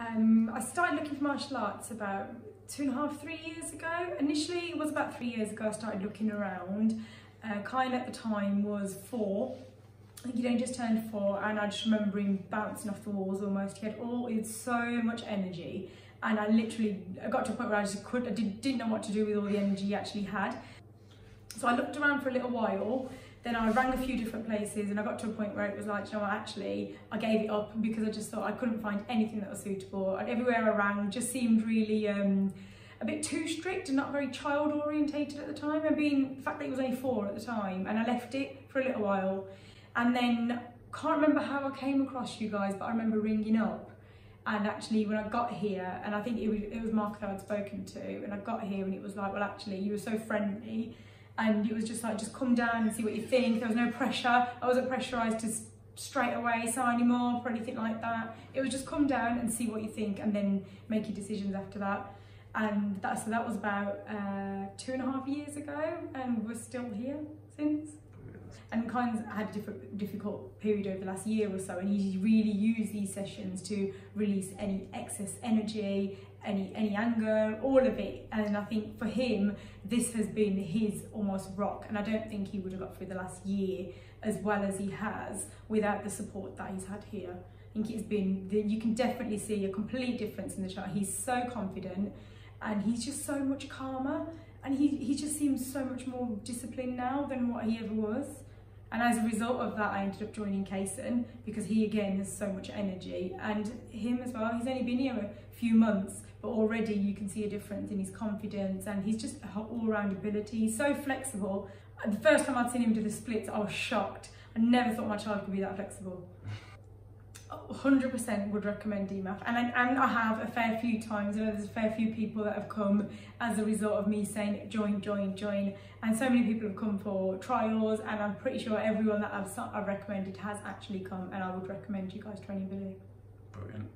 Um, I started looking for martial arts about two and a half, three years ago. Initially, it was about three years ago I started looking around. Uh, Kyle at the time was four. Think he'd only just turned four and I just remember him bouncing off the walls almost. He had all, he had so much energy and I literally, I got to a point where I just could, I did, didn't know what to do with all the energy he actually had. So I looked around for a little while then I rang a few different places and I got to a point where it was like, you know what, actually, I gave it up because I just thought I couldn't find anything that was suitable. And everywhere I rang just seemed really um, a bit too strict and not very child orientated at the time. And being the fact that it was only four at the time and I left it for a little while. And then, can't remember how I came across you guys, but I remember ringing up and actually when I got here and I think it was, it was Mark that I'd spoken to and I got here and it was like well actually you were so friendly and it was just like just come down and see what you think. There was no pressure. I wasn't pressurized to straight away sign him or anything like that. It was just come down and see what you think and then make your decisions after that. And that so that was about uh, two and a half years ago and we're still here since and of had a difficult period over the last year or so and he's really used these sessions to release any excess energy any any anger all of it. And i think for him this has been his almost rock and i don't think he would have got through the last year as well as he has without the support that he's had here. I think it's been you can definitely see a complete difference in the child he's so confident and he's just so much calmer and he, he just seems so much more disciplined now than what he ever was and as a result of that, I ended up joining Kaysen because he again has so much energy and him as well. He's only been here a few months, but already you can see a difference in his confidence and he's just all round ability. He's so flexible. The first time I'd seen him do the splits, I was shocked. I never thought my child could be that flexible. 100% would recommend DMAF and I, and I have a fair few times there's a fair few people that have come as a result of me saying join join join and so many people have come for trials and I'm pretty sure everyone that I've, I've recommended has actually come and I would recommend you guys training Billy. Brilliant.